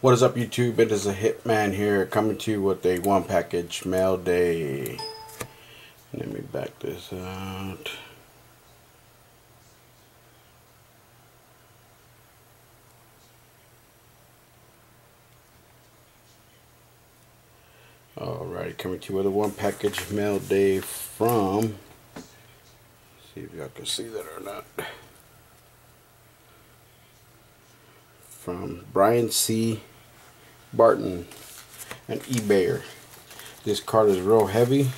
What is up YouTube? It is a Hitman here coming to you with a one package mail day. Let me back this out. Alright, coming to you with a one package mail day from see if y'all can see that or not. From Brian C. Barton, an eBayer. This card is real heavy.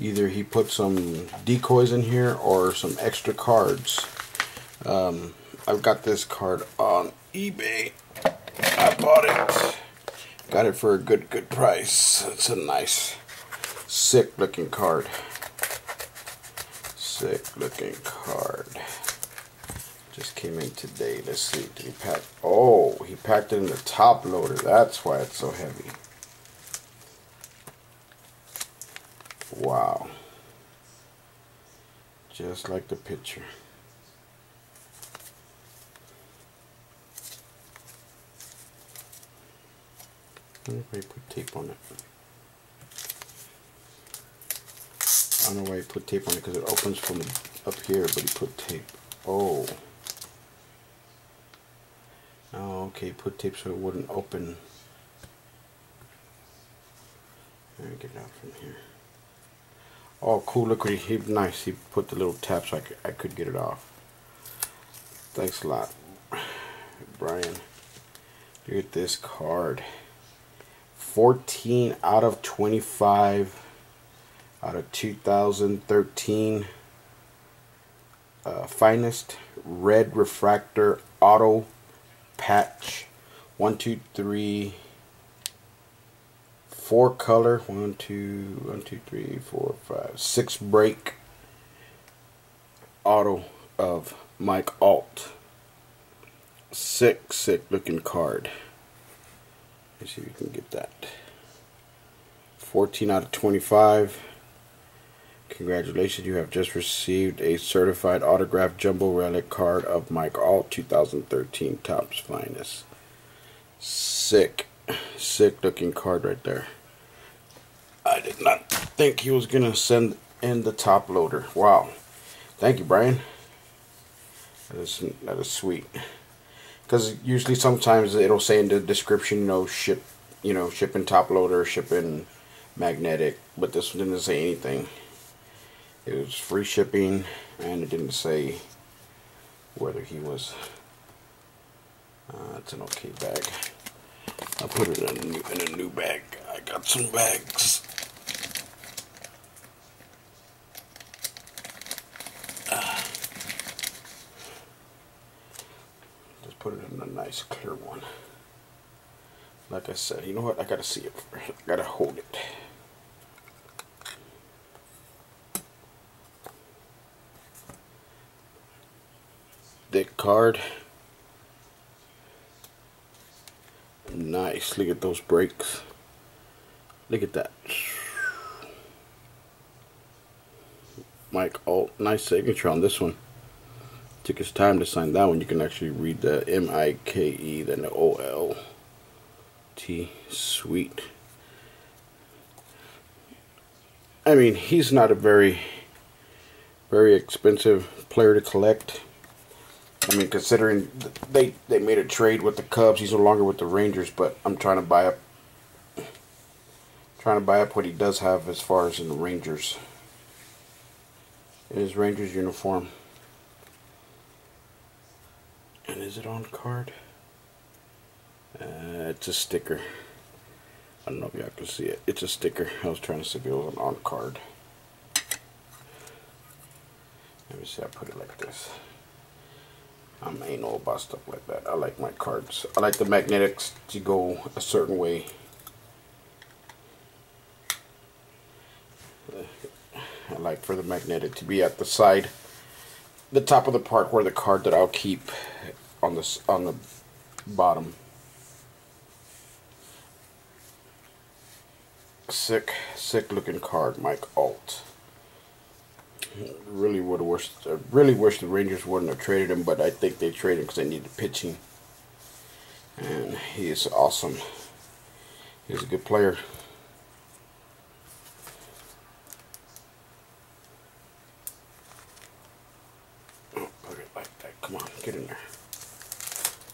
Either he put some decoys in here or some extra cards. Um, I've got this card on eBay. I bought it. Got it for a good, good price. It's a nice, sick looking card. Sick looking card. Just came in today. Let's see. Did he pack? Oh, he packed it in the top loader. That's why it's so heavy. Wow. Just like the picture. I put tape on it. I don't know why he put tape on it because it opens from up here, but he put tape. Oh. Oh, okay, put tape so it wouldn't open. Get it out from here. Oh, cool, look, he, he nice. He put the little tab so I could, I could get it off. Thanks a lot, Brian. Look at this card. 14 out of 25 out of 2013 uh, finest red refractor auto patch. One two three four color. One two one two three four five six break. Auto of Mike Olt. Sick sick looking card. Let's see if you can get that. 14 out of 25 Congratulations, you have just received a certified autographed jumbo relic card of Mike Olt 2013 Topps Finest. Sick, sick looking card right there. I did not think he was going to send in the top loader. Wow. Thank you, Brian. That is, that is sweet. Because usually sometimes it'll say in the description, you know, ship, you know, shipping top loader, shipping magnetic. But this one didn't say anything. It was free shipping and it didn't say whether he was uh, it's an okay bag. I put it in a new in a new bag. I got some bags. Uh, just put it in a nice clear one. Like I said, you know what? I gotta see it. I gotta hold it. Card. Nice. Look at those breaks. Look at that. Mike Olt. Nice signature on this one. Took his time to sign that one. You can actually read the M-I-K-E, then the O-L-T. Sweet. I mean, he's not a very, very expensive player to collect. I mean, considering they they made a trade with the Cubs, he's no longer with the Rangers. But I'm trying to buy up, trying to buy up what he does have as far as in the Rangers. In his Rangers uniform. And is it on card? Uh, it's a sticker. I don't know if y'all can see it. It's a sticker. I was trying to see if it was on card. Let me see. I put it like this. I'm anal about stuff like that. I like my cards. I like the magnetics to go a certain way. I like for the magnetic to be at the side, the top of the part where the card that I'll keep on the on the bottom. Sick, sick looking card, Mike Olt really would have wished. I really wish the Rangers wouldn't have traded him, but I think they traded him because they needed pitching. And he is awesome. He's a good player. Oh, put it like that. Come on, get in there.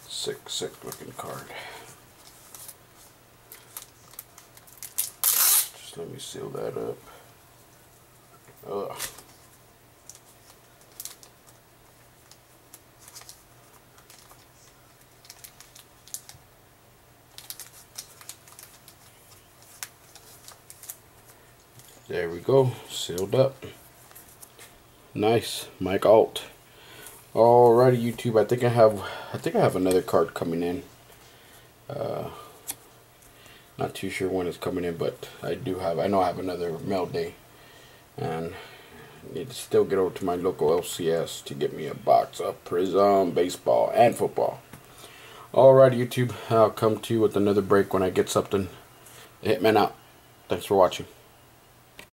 Sick, sick looking card. Just let me seal that up. Ugh. There we go, sealed up. Nice, Mike Olt. Alrighty, YouTube. I think I have, I think I have another card coming in. Uh, not too sure when it's coming in, but I do have. I know I have another mail day, and I need to still get over to my local LCS to get me a box of Prizm baseball and football. Alright, YouTube. I'll come to you with another break when I get something. Hitman out. Thanks for watching.